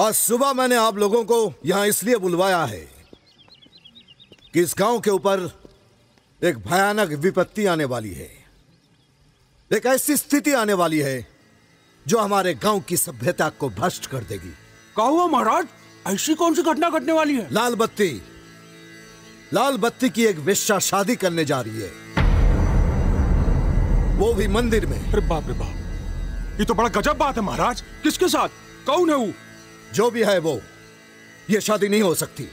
आज सुबह मैंने आप लोगों को यहाँ इसलिए बुलवाया है कि इस गाँव के ऊपर एक भयानक विपत्ति आने वाली है। एक ऐसी स्थिति आने वाली है जो हमारे गाँव की सभ्यता को भ्रष्ट कर देगी। कहा हुआ महाराज? ऐसी कौन सी घटना घटने वाली है? लाल बत्ती। लाल बत्ती की एक वेश्या शादी करने जा रही है। वो भी मंदिर में। अरे बाप रे बाप। ये तो बड़ा गजब बात है महाराज। किसके साथ? कौन है वो? जो भी है वो ये शादी नहीं हो सकती।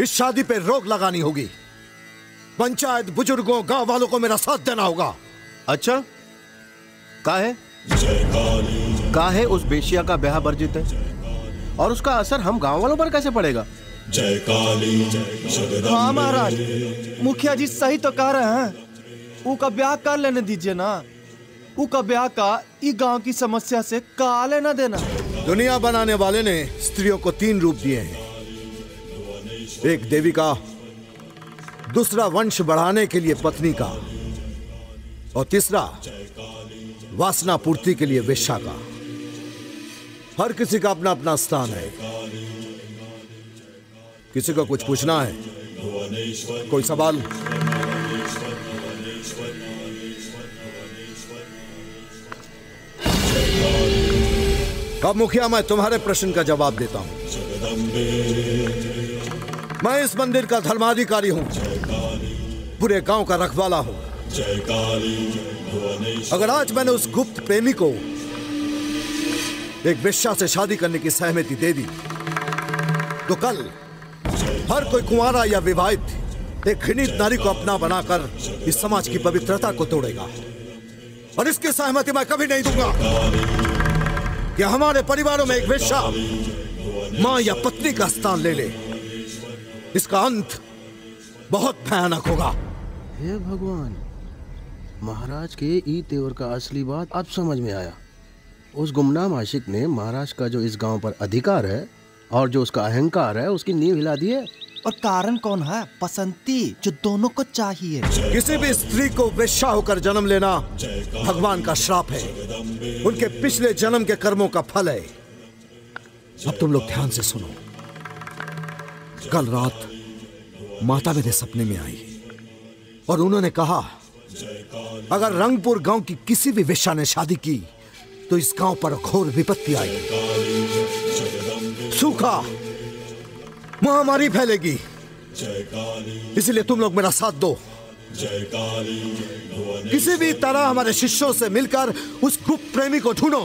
इस शादी पे रोक लगानी होगी। पंचायत बुज़ुर्गों गाँव वालों को मेरा साथ देना होगा। अच्छा? का है? का है उस बेशिया का ब्याह वर्जित है? और उसका असर हम गाँव वालों पर कैसे पड़ेगा? जय काली हाँ महाराज। मुखिया जी सही तो कह रहे हैं। ऊ का ब्याह कर लेने दीजिए ना। ऊ का ब्याह का ई गाँव की समस्या से का लेना देना। दुनिया बनाने वाले ने स्त्रियों को तीन रूप दिए हैं। एक देवी का, दूसरा वंश बढ़ाने के लिए पत्नी का, और तीसरा वासना पूर्ति के लिए वेश्या का। हर किसी का अपना अपना स्थान है। किसी को कुछ पूछना है, कोई सवाल? अब मुखिया मैं तुम्हारे प्रश्न का जवाब देता हूँ। मैं इस मंदिर का धर्माधिकारी हूँ। पूरे गाँव का रखवाला हूँ। अगर आज मैंने उस गुप्त प्रेमी को एक वेश्या से शादी करने की सहमति दे दी तो कल हर कोई कुंवारा या विवाहित एक घृणित नारी को अपना बनाकर इस समाज की पवित्रता को तोड़ेगा। और इसकी सहमति मैं कभी नहीं दूँगा। कि हमारे परिवारों में एक वेश्या माँ या पत्नी का स्थान ले ले। इसका अंत बहुत भयानक होगा। हे भगवान, महाराज के ई तेवर का असली बात अब समझ में आया। उस गुमनाम आशिक ने महाराज का जो इस गाँव पर अधिकार है और जो उसका अहंकार है, उसकी नींव हिला दी है। और कारण कौन है? पसंती जो दोनों को चाहिए। किसी भी स्त्री को वेश्या होकर जन्म लेना भगवान का श्राप है। उनके पिछले जन्म के कर्मों का फल है। अब तुम लोग ध्यान से सुनो। कल रात माता मेरे सपने में आई। और उन्होंने कहा, अगर रंगपुर गाँव की किसी भी वेश्या ने शादी की तो इस गाँव पर घोर विपत्ति आई। सूखा महामारी फैलेगी। इसलिए तुम लोग मेरा साथ दो। किसी भी तरह हमारे शिष्यों से मिलकर उस गुप्त प्रेमी को ढूंढो।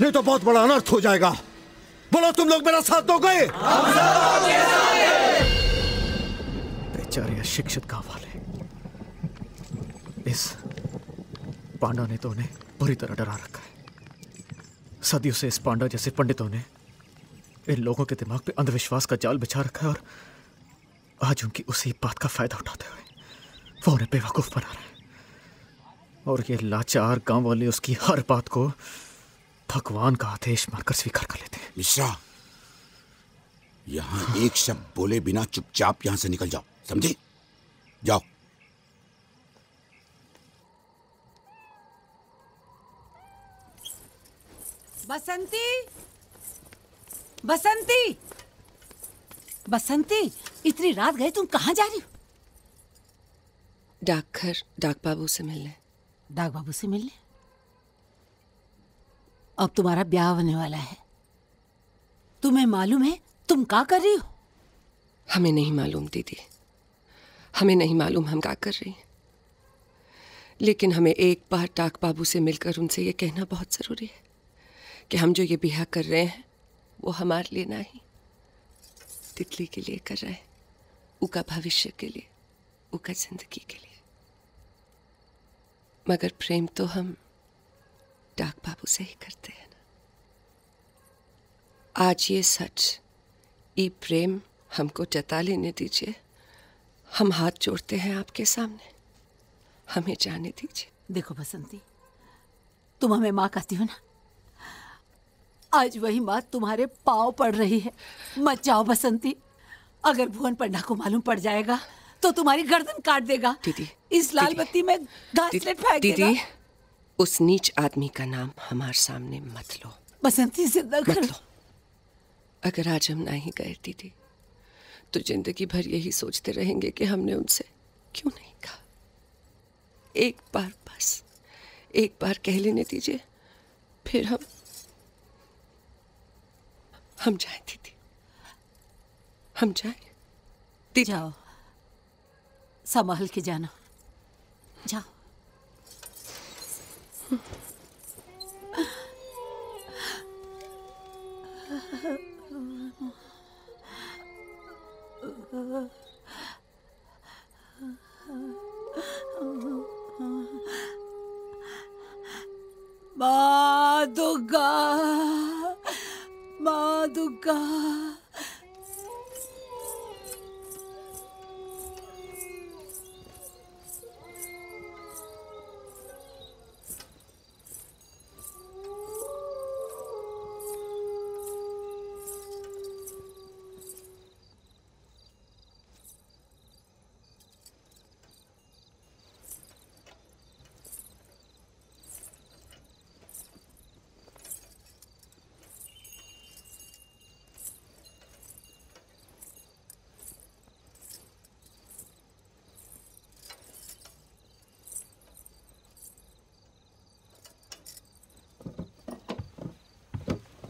नहीं तो बहुत बड़ा अनर्थ हो जाएगा। बोलो तुम लोग मेरा साथ दोगे? बेचारे शिक्षित गाँव वाले। इस पांडा ने तो उन्हें बुरी तरह डरा रखा है। सदियों से इस पांडा जैसे पंडितों ने इन लोगों के दिमाग पे अंधविश्वास का जाल बिछा रखा है और आज उनकी उसी बात का फ़ायदा उठाते हुए वो उन्हें बेवकूफ़ बना रहे हैं। और ये लाचार गाँव वाले उसकी हर बात को भगवान का आदेश मानकर स्वीकार कर लेते हैं। मिश्रा यहाँ एक शब्द बोले बिना चुपचाप यहाँ से निकल जाओ समझे? जाओ। बसंती? बसंती! बसंती इतनी रात गए तुम कहाँ जा रही हो? डाकघर डाक बाबू से मिलने। डाक बाबू से मिलने? अब तुम्हारा ब्याह होने वाला है। तुम्हें मालूम है तुम क्या कर रही हो? हमें नहीं मालूम दीदी। हमें नहीं मालूम हम क्या कर रही हैं। लेकिन हमें एक बार डाक बाबू से मिलकर उनसे ये कहना बहुत ज़रूरी है कि हम जो ये ब्याह कर रहे हैं वो हमारे लिए नहीं तितली के लिए कर रहे उका भविष्य के लिए, उका ज़िंदगी के लिए। मगर प्रेम तो हम डाक बाबू से ही करते हैं ना। आज ये सच, ये प्रेम हमको जता लेने दीजिए। हम हाथ जोड़ते हैं आपके सामने। हमें जाने दीजिए। देखो बसंती, तुम हमें माँ कहती हो ना? आज वही बात तुम्हारे पाँव पड़ रही है। मत जाओ बसंती। अगर भुवन पंडा को मालूम पड़ जाएगा तो तुम्हारी गर्दन काट देगा। दीदी इस लाल बत्ती में घासलेट फेंक दीदी उस नीच आदमी का नाम हमारे सामने मत लो। बसंती ज़िंदा मत कर। लो। अगर आज हम ना ही गए दीदी तो ज़िंदगी भर यही सोचते रहेंगे कि हमने उनसे क्यों नहीं कहा? एक बार बस एक बार कह लेने दीजिए फिर हम हम जाए दीदी। हम जाए। दीदी। जाओ। संभाल के जाना। जाओ। माँ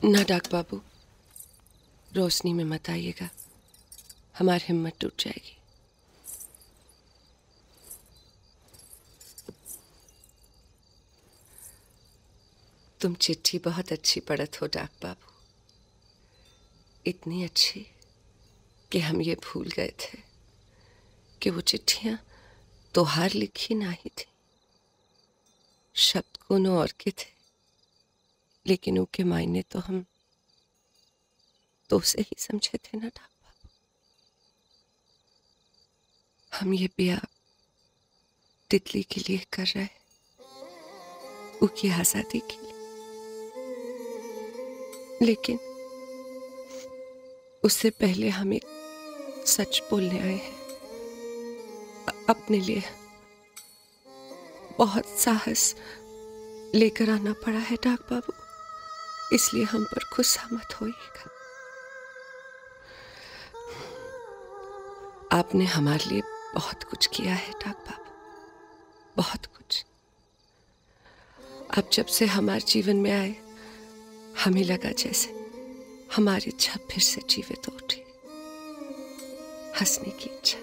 ना डाक बाबू। रोशनी में मत आइएगा। हमारी हिम्मत टूट जाएगी। तुम चिट्ठी बहुत अच्छी पढ़त हो डाक बाबू। इतनी अच्छी कि हम ये भूल गए थे कि वो चिट्ठियाँ तोहार लिखी ना ही थी। शब्द कोनो और के थे? लेकिन उनके मायने तो हम तो उसे ही समझे थे ना डाक बाबू। हम ये ब्याह तितली के लिए कर रहे हैं उसकी आज़ादी के लिए। लेकिन उससे पहले हम एक सच बोलने आए हैं। अपने लिए बहुत साहस लेकर आना पड़ा है डाक बाबू। इसलिए हम पर गुस्सा मत होइएगा। आपने हमारे लिए बहुत कुछ किया है, डाक बाबू। बहुत कुछ। अब जब से हमारे जीवन में आए, हमें लगा जैसे हमारी इच्छा फिर से जीवित हो उठी। हंसने की इच्छा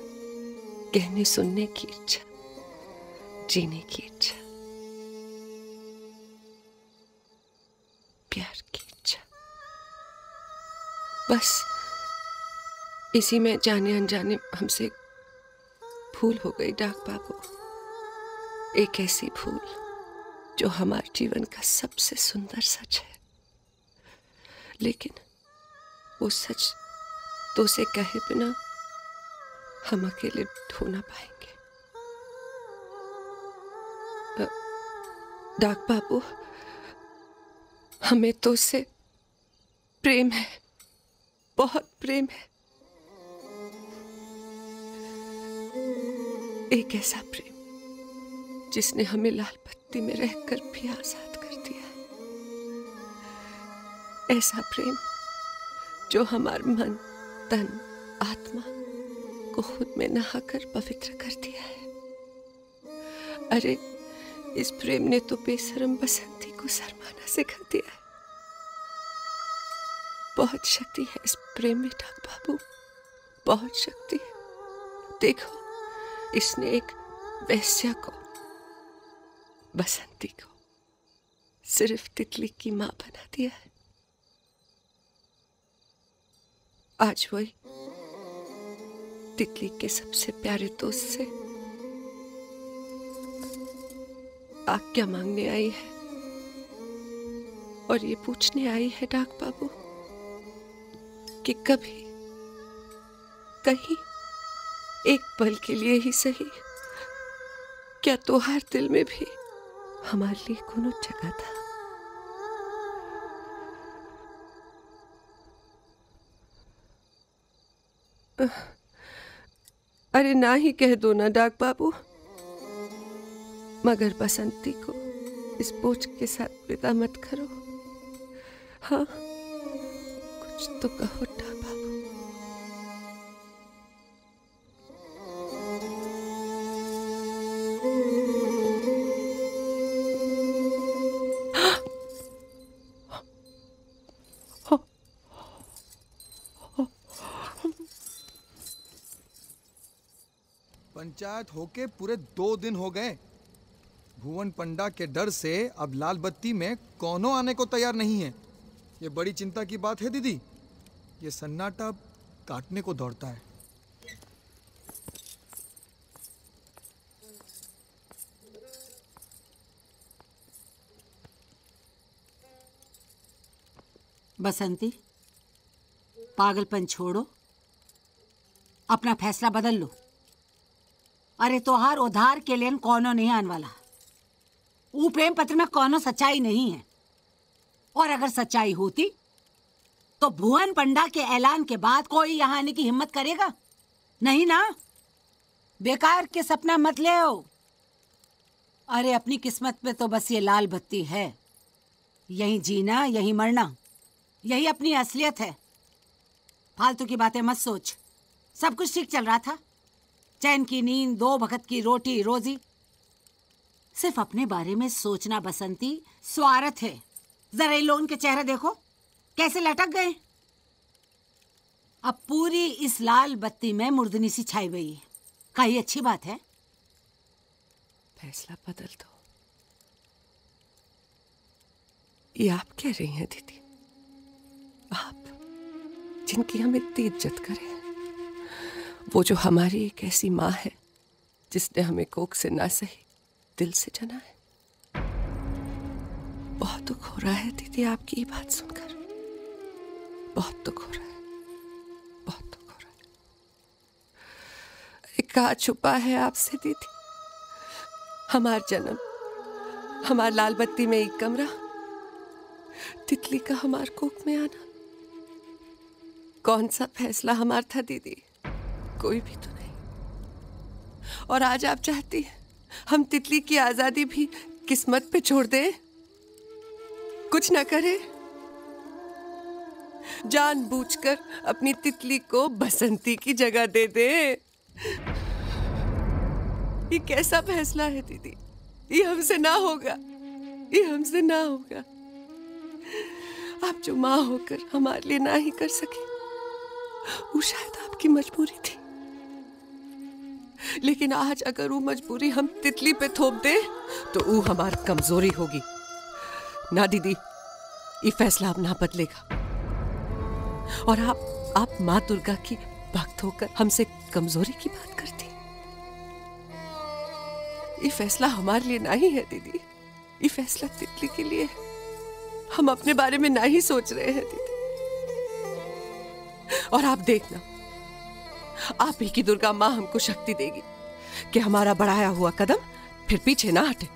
कहने सुनने की इच्छा, जीने की इच्छा। प्यार की इच्छा। बस इसी में जाने अनजाने हमसे भूल हो गई डाक बाबू। एक ऐसी भूल जो हमारे जीवन का सबसे सुंदर सच है। लेकिन वो सच तो उसे कहे बिना हम अकेले ढो ना पाएँगे। डाक बाबू हमें तो उससे प्रेम है, बहुत प्रेम है। एक ऐसा प्रेम जिसने हमें लाल पत्ती में रहकर भी आज़ाद कर दिया ऐसा प्रेम जो हमार मन, तन, आत्मा को खुद में नहाकर पवित्र कर दिया है। अरे, इस प्रेम ने तो बेशरम बसंती को सिखा दिया है। बहुत शक्ति है इस प्रेम में डाक बाबू। बहुत शक्ति है। देखो, इसने एक वैश्या को, बसंती को, सिर्फ़ तितली की माँ बना दिया है। आज वही तितली के सबसे प्यारे दोस्त से आज्ञा मांगने आई है। और ये पूछने आई है डाक बाबू कि कभी कहीं एक पल के लिए ही सही। क्या तोहार दिल में भी हमारे लिए कोनो जगह था? अरे ना ही कह दो ना डाक बाबू, मगर बसंती को इस बोझ के साथ विदा मत करो। हाँ। कुछ तो कहो पंचायत होके पूरे दो दिन हो गए। भुवन पंडा के डर से अब लाल बत्ती में कौनो आने को तैयार नहीं है। ये बड़ी चिंता की बात है, दीदी। ये सन्नाटा काटने को दौड़ता है। बसंती, पागलपन छोड़ो। अपना फैसला बदल लो। अरे तोहार उधार के लिए कौनो नहीं आने वाला। वो प्रेम पत्र में कौनो सच्चाई नहीं है। और अगर सच्चाई होती तो भुवन पंडा के ऐलान के बाद कोई यहाँ आने की हिम्मत करेगा? नहीं ना? बेकार के सपना मत ले आओ। अरे, अपनी किस्मत में तो बस ये लाल बत्ती है। यही जीना, यही मरना, यही अपनी असलियत है। फालतू की बातें मत सोच। सब कुछ ठीक चल रहा था। चैन की नींद, दो भगत की रोटी, रोजी। सिर्फ़ अपने बारे में सोचना बसंती, स्वार्थ है। जरा लोगों के चेहरे देखो। कैसे लटक गए। अब पूरी इस लाल बत्ती में मुर्दनी सी छाई गई है। ये अच्छी बात है। फैसला बदल दो। ये आप कह रही हैं, दीदी? आप जिनकी हम इतनी इज़्ज़त करें, वो जो हमारी एक ऐसी माँ है, जिसने हमें कोख से ना सही, दिल से जना है। दुख हो रहा है दीदी आपकी बात सुनकर। बहुत दुख हो रहा है। बहुत दुख हो रहा है। कहा छुपा है आपसे दीदी। हमार जन्म, हमार लाल बत्ती में एक कमरा, तितली का हमार कोख में आना। कौन सा फैसला हमार था दीदी? कोई भी तो नहीं। और आज आप चाहती हम तितली की आज़ादी भी किस्मत पे छोड़ दें? कुछ ना करें। जानबूझकर अपनी तितली को बसंती की जगह दे दे। ये कैसा फैसला है, दीदी? ये हमसे ना होगा। ये हमसे ना होगा। आप जो माँ होकर हमारे लिए ना ही कर सके, वो शायद आपकी मजबूरी थी। लेकिन आज अगर वो मजबूरी हम तितली पे थोप दे तो वो हमारी कमज़ोरी होगी। ना दीदी, ये फैसला अब ना बदलेगा। और आप आप माँ दुर्गा की भक्त होकर हमसे कमज़ोरी की बात करती। ये फैसला हमारे लिए नहीं है दीदी। ये फैसला तितली के लिए है। हम अपने बारे में ना ही सोच रहे हैं दीदी। और आप देखना, आप ही की दुर्गा माँ हमको शक्ति देगी कि हमारा बढ़ाया हुआ कदम फिर पीछे ना हटे।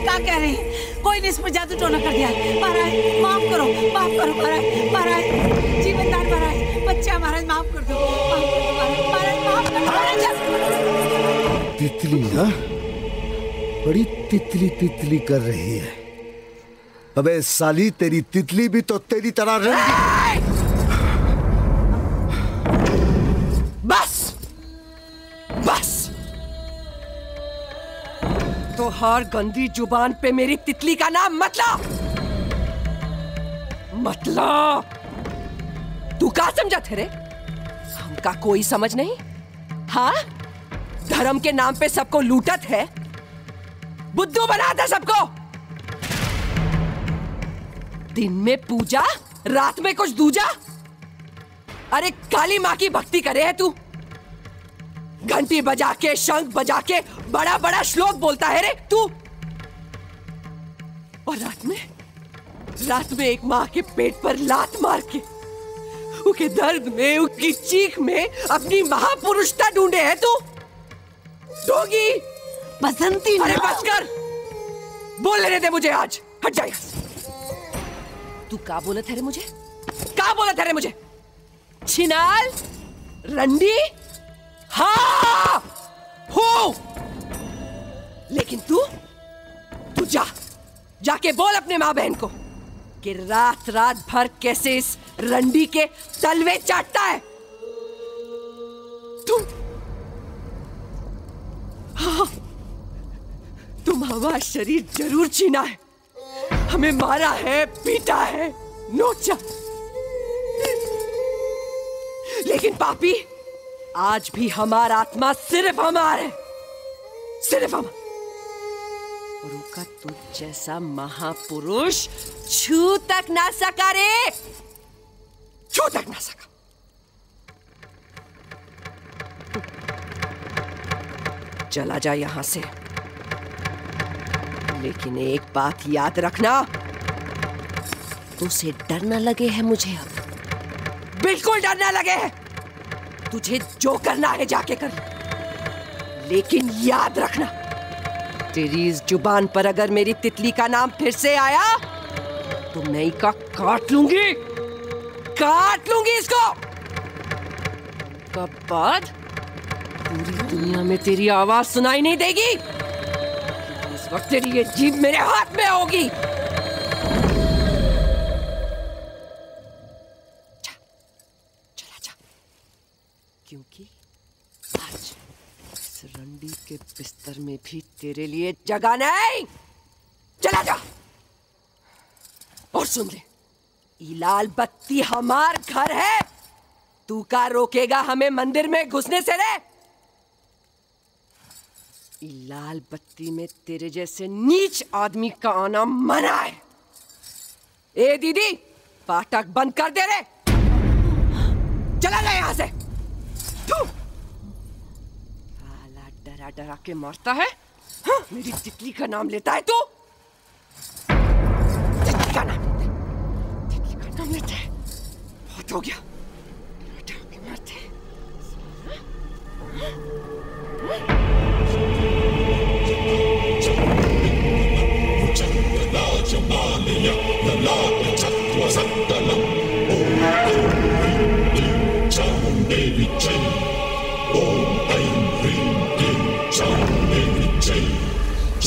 क्या कह रहे हैं कोई ने इस पर जादू टोना कर दिया। महाराज माफ़ करो माफ़ करो महाराज महाराज जीवनदान महाराज बच्चा महाराज माफ़ कर दो तितली हाँ बड़ी तितली तितली कर रही है। अबे साली तेरी तितली भी तो तेरी तरह रंगी। तो हर गंदी ज़ुबान पे मेरी तितली का नाम मतलब मतलब तू का समझा थे रे? हमका कोई समझ नहीं? हाँ? धर्म के नाम पे सबको लूटत है? बुद्धू बनाता सबको! दिन में पूजा, रात में कुछ दूजा? अरे काली माँ की भक्ति करे है तू। घंटी बजा के शंख बजा के बड़ा बड़ा श्लोक बोलता है रे तू। और रात में रात में एक माँ के पेट पर लात मार के उसके दर्द में उसकी चीख में अपनी महापुरुषता ढूंढे है तू। डोगी बसंती अरे बस कर। बोल लेने दे मुझे आज। हट जाए तू का बोला था रे मुझे? का बोला था रे मुझे? छिनाल। रंडी। हाँ! लेकिन तू? तू जा। जाके बोल अपने माँ बहन को कि रात रात भर कैसे इस रंडी के तलवे चाटता है। तुम हाँ। तुम हमारा शरीर ज़रूर छीना है। हमें मारा है, पीटा है, नोचा। लेकिन पापी आज भी हमारा आत्मा सिर्फ़ हमारे सिर्फ़ हम। उनका तुझ जैसा महापुरुष छू तक ना सका रे। छू तक ना सका। चला जा यहाँ से। लेकिन एक बात याद रखना। उसे डर न लगे है मुझे अब। बिल्कुल डर न लगे है। तुझे जो करना है जाके कर। लेकिन याद रखना, तेरी इस ज़ुबान पर अगर मेरी तितली का नाम फिर से आया तो मैं का काट लूँगी। काट लूँगी इसको। कब बाद पूरी दुनिया में तेरी आवाज़ सुनाई नहीं देगी? इस वक्त तेरी ये जीभ मेरे हाथ में होगी। क्योंकि आज इस रंडी के बिस्तर में भी तेरे लिए जगह नहीं। चला जा। और सुन ले लाल बत्ती हमार घर है। तू का रोकेगा हमें मंदिर में घुसने से रे। लाल बत्ती में तेरे जैसे नीच आदमी का आना मना है। ए दीदी फाटक बंद कर दे रे। चला जा यहाँ से। तू? डरा डरा के मारता है। हाँ, मेरी तितली का नाम लेता है तू? तितली का नाम तितली का नाम लेता है। बहुत हो गया। डरा के मारते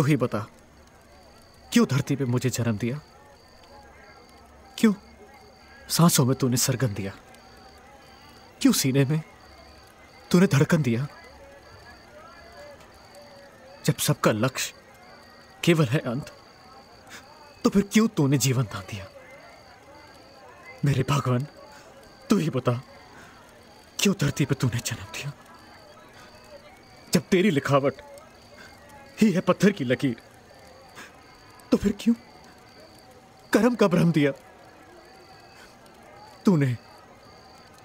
तू ही बता। क्यों धरती पे मुझे जन्म दिया? क्यों सांसों में तूने सरगन दिया? क्यों सीने में तूने धड़कन दिया? जब सबका लक्ष्य केवल है अंत तो फिर क्यों तूने जीवन दान दिया? मेरे भगवान, तू ही बता, क्यों धरती पे तूने जन्म दिया? जब तेरी लिखावट ही है पत्थर की लकीर। तो फिर क्यों? कर्म का भ्रम दिया। तूने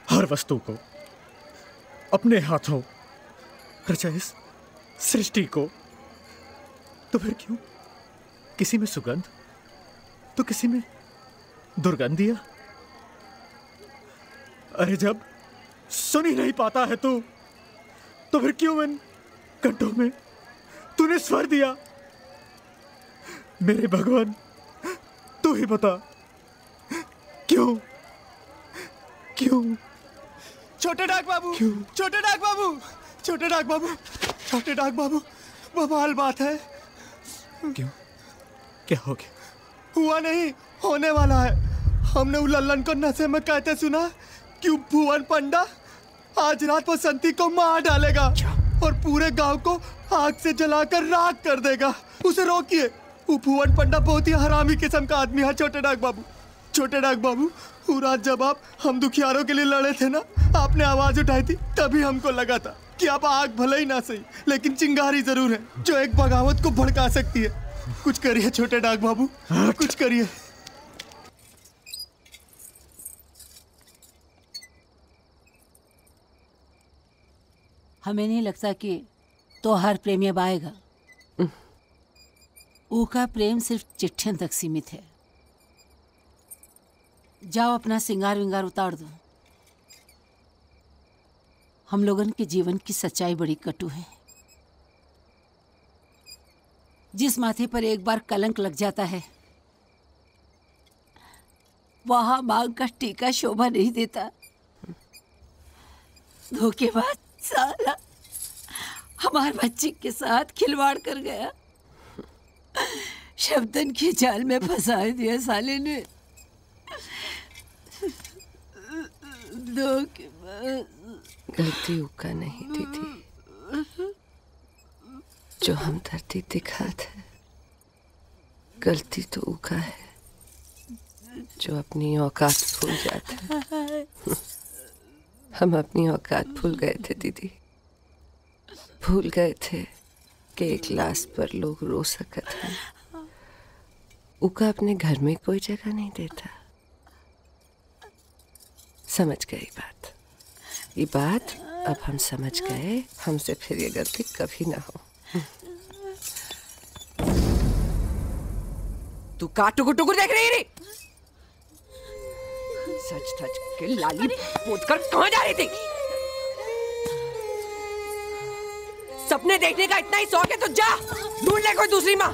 हर वस्तु को, अपने हाथों, रचा इस सृष्टि को। तो फिर क्यों? किसी में सुगंध? तो किसी में दुर्गंध दिया? अरे जब सुन ही नहीं पाता है तू तो फिर क्यों इन कंठों में तूने स्वर दिया। मेरे भगवान तू ही बता। क्यों? क्यों? छोटे डाक बाबू क्यों? छोटे डाक बाबू छोटे डाक बाबू छोटे डाक बाबू बवाल बात है। क्यों? क्या हो गया? हुआ नहीं होने वाला है। हमने वो लल्लन को नशे में कहते सुना कि वो भुवन पंडा आज रात बसंती को मार डालेगा? और पूरे गाँव को आग से जलाकर राख कर देगा। उसे रोकिए। वो पंडा बहुत ही हरामी किस्म का आदमी है छोटे डाक बाबू। छोटे डाक बाबू वो रात जब आप हम दुखियारों के लिए लड़े थे ना आपने आवाज़ उठाई थी तभी हमको लगा था कि आप आग भले ही ना सही लेकिन चिंगारी ज़रूर है जो एक बगावत को भड़का सकती है। कुछ करिए छोटे डाक बाबू कुछ करिए। हमें नहीं लगता कि तो हर प्रेमी अब आएगा। ऊका प्रेम सिर्फ़ चिट्ठियों तक सीमित है। जाओ अपना सिंगार विंगार उतार दो। हम लोगन के जीवन की सच्चाई बड़ी कटु है। जिस माथे पर एक बार कलंक लग जाता है, वहाँ मांग का टीका शोभा नहीं देता। धोखेबाज। साला। हमारे बच्चे के साथ खिलवाड़ कर गया। शब्दन के जाल में फंसा दिया साले ने। धोखेबाज गलती उका नहीं दीदी। जो हम धरती दिखाते हैं गलती तो उका है। जो अपनी औकात भूल जाता है। हम अपनी औकात भूल गए थे, दीदी। भूल गए थे कि एक लाश पर लोग रो सकते हैं। उका अपने घर में कोई जगह नहीं देता। समझ गई बात। ये बात अब हम समझ गए, हमसे फिर ये गलती कभी ना हो। तू का टुकुर देख रही रे? सच सच के लाली पोत कर कहाँ जा रही थी? सपने देखने का इतना ही शौक है तो जा, ढूंढ ले कोई दूसरी माँ।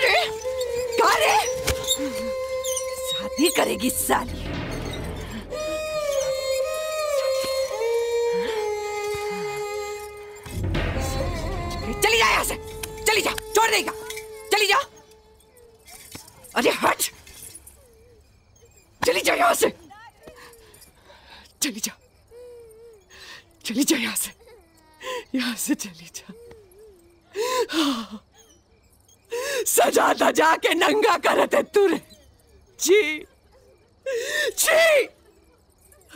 रे? कहाँ शादी करेगी साली। चली जा यहाँ से, चली जा, छोड़ देगा। चली जा अरे हट चली जा यहाँ से चली जा चली जा यहाँ से यहाँ से चली जा। सजा धजा के नंगा करते तुरे जी जी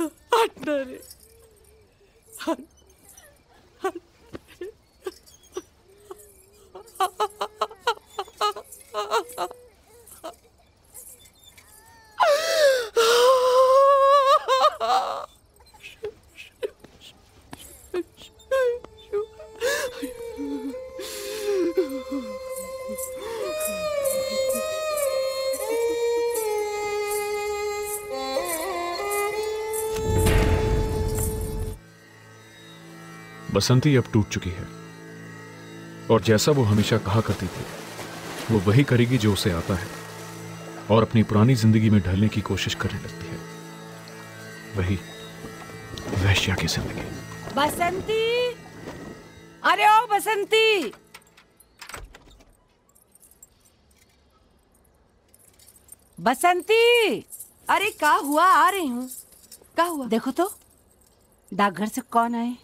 हट ना रे हट बसंती अब टूट चुकी है। और जैसा वो हमेशा कहा करती थी वो वही करेगी जो उसे आता है और अपनी पुरानी ज़िंदगी में ढलने की कोशिश करने लगती है। वही वैश्या की ज़िंदगी। बसंती! अरे ओ बसंती! बसंती! अरे का हुआ? आ रही हूँ। का हुआ? देखो तो डाकघर से कौन आए?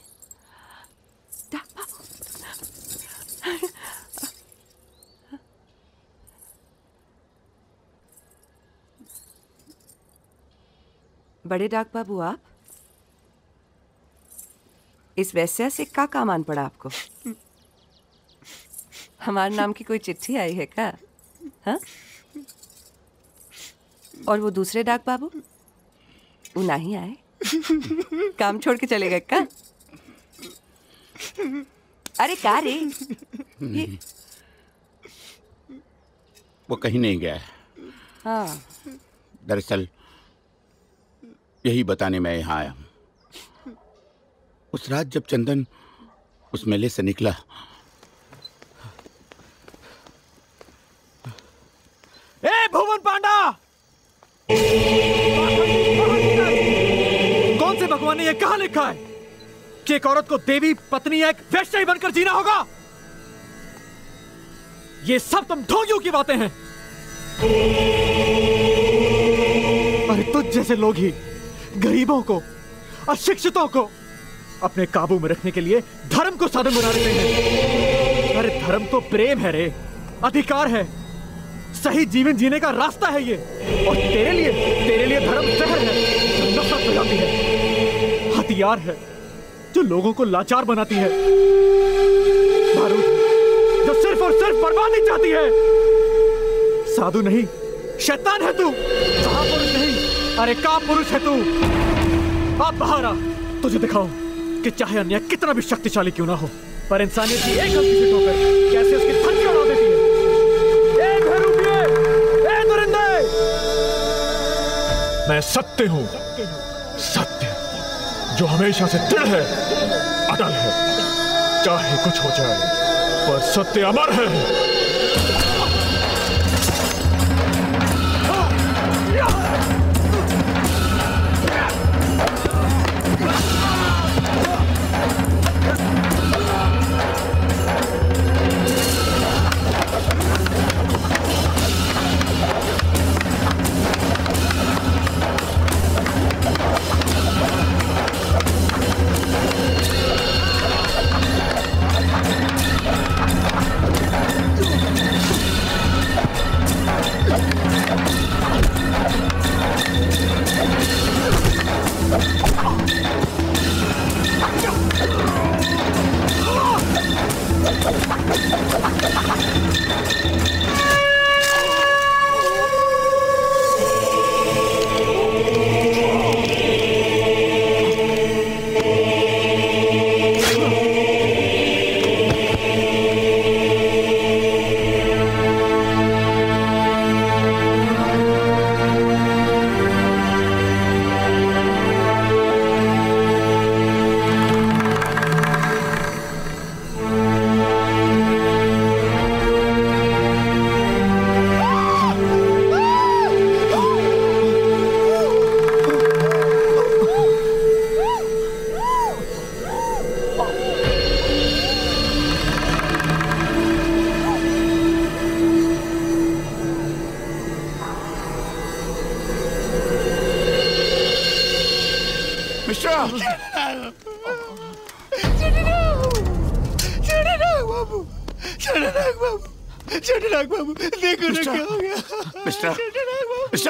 बड़े डाक बाबू आप? इस वैस्या से का काम आन पड़ा आपको? हमारे नाम की कोई चिट्ठी आई है क्या? हाँ? और वो दूसरे डाक बाबू? वो नहीं आए। काम छोड़ के चले गए का अरे का रे? वो कहीं नहीं गया हाँ। दरअसल यही बताने मैं यहाँ आया। उस रात जब चंदन उस मेले से निकला, ए, भुवन पांडा! कौन से भगवान ने यह कहा लिखा है? कि एक औरत को देवी पत्नी एक वैश्य ही बनकर जीना होगा? ये सब तुम ढोंगियों की बातें हैं। अरे तुझ जैसे लोग ही गरीबों को, अशिक्षितों को अपने काबू में रखने के लिए धर्म को साधन बना देते हैं। अरे धर्म तो प्रेम है रे, अधिकार है। सही जीवन जीने का रास्ता है ये। और तेरे लिए तेरे लिए धर्म जहर है नफरत फैलाती है। हथियार है, जो लोगों को लाचार बनाती है। बारूद जो सिर्फ़ और सिर्फ़ बर्बादी चाहती है। साधु नहीं, शैतान है तू। महापुरुष नहीं अरे का पुरुष है तू? आप बाहर आ। तुझे दिखाऊँ कि चाहे अन्याय कितना भी शक्तिशाली क्यों ना हो, पर इंसानियत की एक गलती से ठोकर कैसे उसकी धरती उड़ा देती है! मैं सत्य हूँ। सत्य जो हमेशा से दृढ़ है, अटल है। चाहे कुछ हो जाए, पर सत्य अमर है।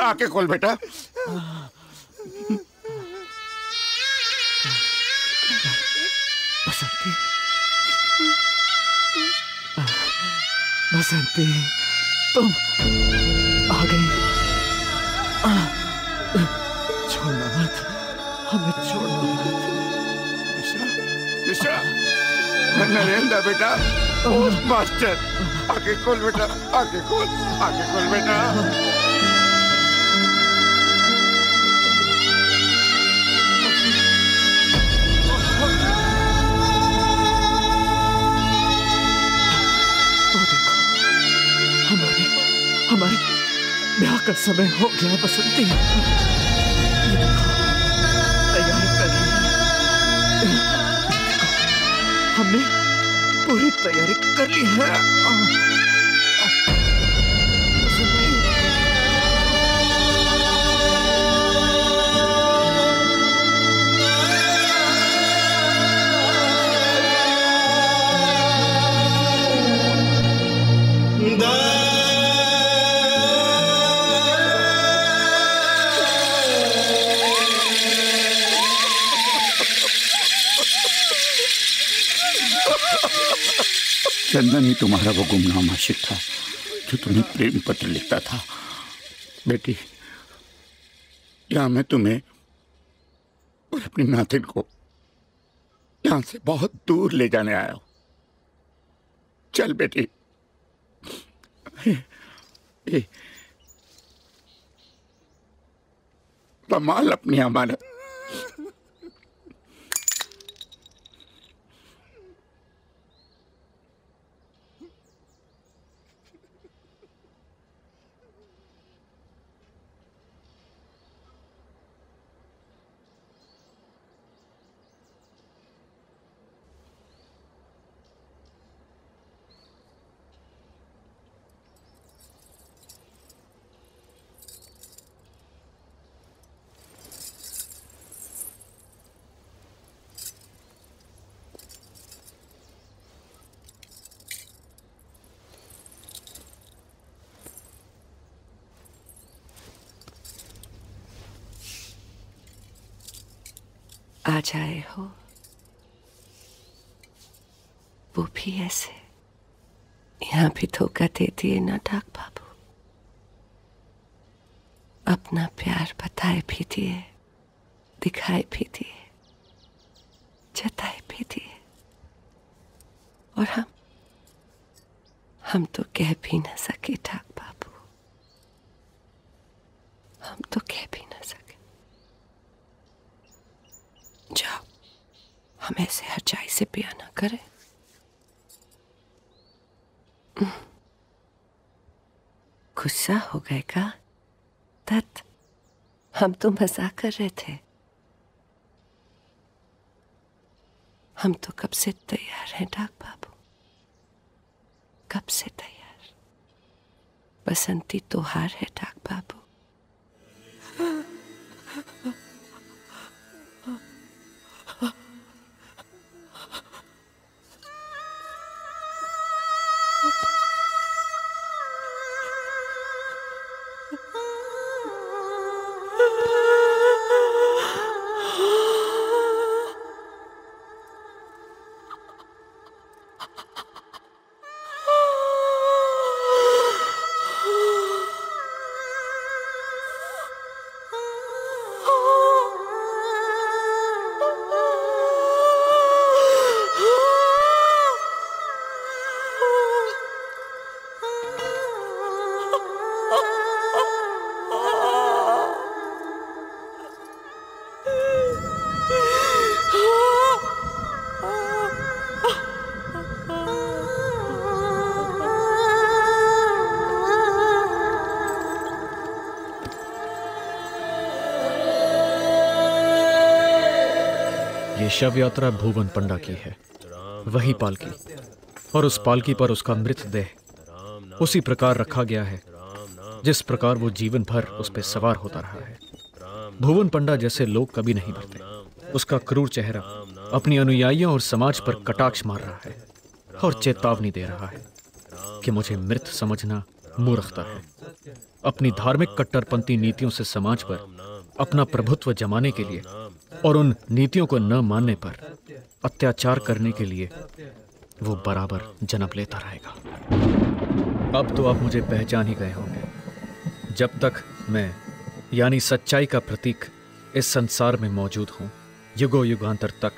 आके खोल बेटा। बसंती। बसंती तुम आ गई। छोड़ना मत हमें छोड़ना मत। मिश्रा मैं नरेंद्र बेटा। मास्टर आगे खोल बेटा आके खोल आके खोल बेटा। हमारे ब्याह का समय हो गया बसंती। तैयारी हमने पूरी तैयारी कर ली है। चंदन ही तुम्हारा वो गुमनाम आशिक था जो तुम्हें प्रेम पत्र लिखता था। बेटी यहाँ मैं तुम्हें और अपनी नातिन को यहाँ से बहुत दूर ले जाने आया हूँ? चल बेटी। कमाल अपनी अमानत। आ जाए हो। वो भी ऐसे। यहाँ भी धोखा दे दिए ना डाक बाबू। अपना प्यार बताए भी दिए, दिखाए भी दिए, जताए भी दिए। और हम हम तो कह भी ना सके ठाक बाबू। हम तो कह भी ना सके जाओ हम ऐसे हरचाई से पिया ना करें। गुस्सा हो गए का? तत्, हम तो मज़ाक कर रहे थे। हम तो कब से तैयार हैं डाक बाबू? कब से तैयार? बसंती तो हार है डाक बाबू। शव यात्रा भुवन पंडा की है। वही पालकी और उस पालकी पर उसका मृतदेह उसी प्रकार रखा गया है। जिस प्रकार वो जीवन भर उस पर सवार होता रहा है। भुवन पंडा जैसे लोग कभी नहीं मरते। उसका क्रूर चेहरा अपनी अनुयायियों और समाज पर कटाक्ष मार रहा है और चेतावनी दे रहा है कि मुझे मृत समझना मूर्खता है। अपनी धार्मिक कट्टरपंथी नीतियों से समाज पर अपना प्रभुत्व जमाने के लिए और उन नीतियों को न मानने पर अत्याचार करने के लिए वो बराबर जन्म लेता रहेगा। अब तो आप मुझे पहचान ही गए होंगे। जब तक मैं, यानी सच्चाई का प्रतीक, इस संसार में मौजूद हूँ युगो युगांतर तक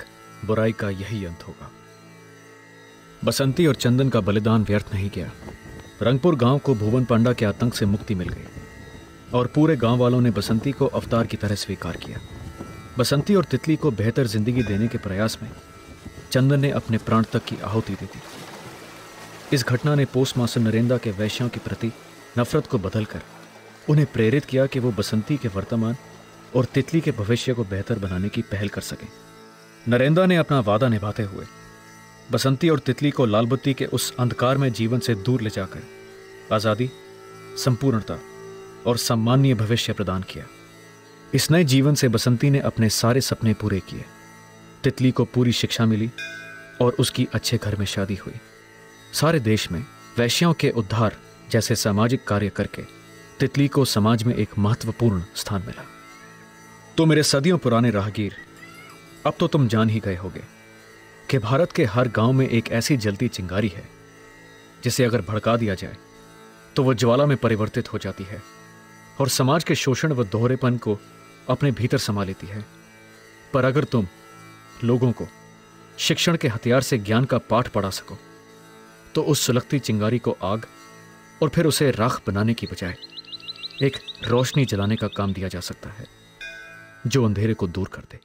बुराई का यही अंत होगा। बसंती और चंदन का बलिदान व्यर्थ नहीं गया। रंगपुर गाँव को भुवन पांडा के आतंक से मुक्ति मिल गई। और पूरे गाँव वालों ने बसंती को अवतार की तरह स्वीकार किया। बसंती और तितली को बेहतर ज़िंदगी देने के प्रयास में चंदन ने अपने प्राण तक की आहुति दे दी। इस घटना ने पोस्ट मास्टर नरेंद्र के वैश्यों के प्रति नफरत को बदलकर उन्हें प्रेरित किया कि वो बसंती के वर्तमान और तितली के भविष्य को बेहतर बनाने की पहल कर सके। नरेंद्र ने अपना वादा निभाते हुए बसंती और तितली को लालबत्ती के उस अंधकार में जीवन से दूर ले जाकर आज़ादी, संपूर्णता और सम्मानीय भविष्य प्रदान किया। इस नए जीवन से बसंती ने अपने सारे सपने पूरे किए। तितली को पूरी शिक्षा मिली और उसकी अच्छे घर में शादी हुई। सारे देश में वैश्यों के उद्धार जैसे सामाजिक कार्य करके तितली को समाज में एक महत्वपूर्ण स्थान मिला। तो मेरे सदियों पुराने राहगीर, अब तो तुम जान ही गए होगे कि भारत के हर गाँव में एक ऐसी जलती चिंगारी है, जिसे अगर भड़का दिया जाए तो वह ज्वाला में परिवर्तित हो जाती है और समाज के शोषण व दोहरेपन को अपने भीतर समा लेती है। पर अगर तुम लोगों को शिक्षण के हथियार से ज्ञान का पाठ पढ़ा सको तो उस सुलगती चिंगारी को आग और फिर उसे राख बनाने की बजाय एक रोशनी जलाने का काम दिया जा सकता है, जो अंधेरे को दूर कर दे।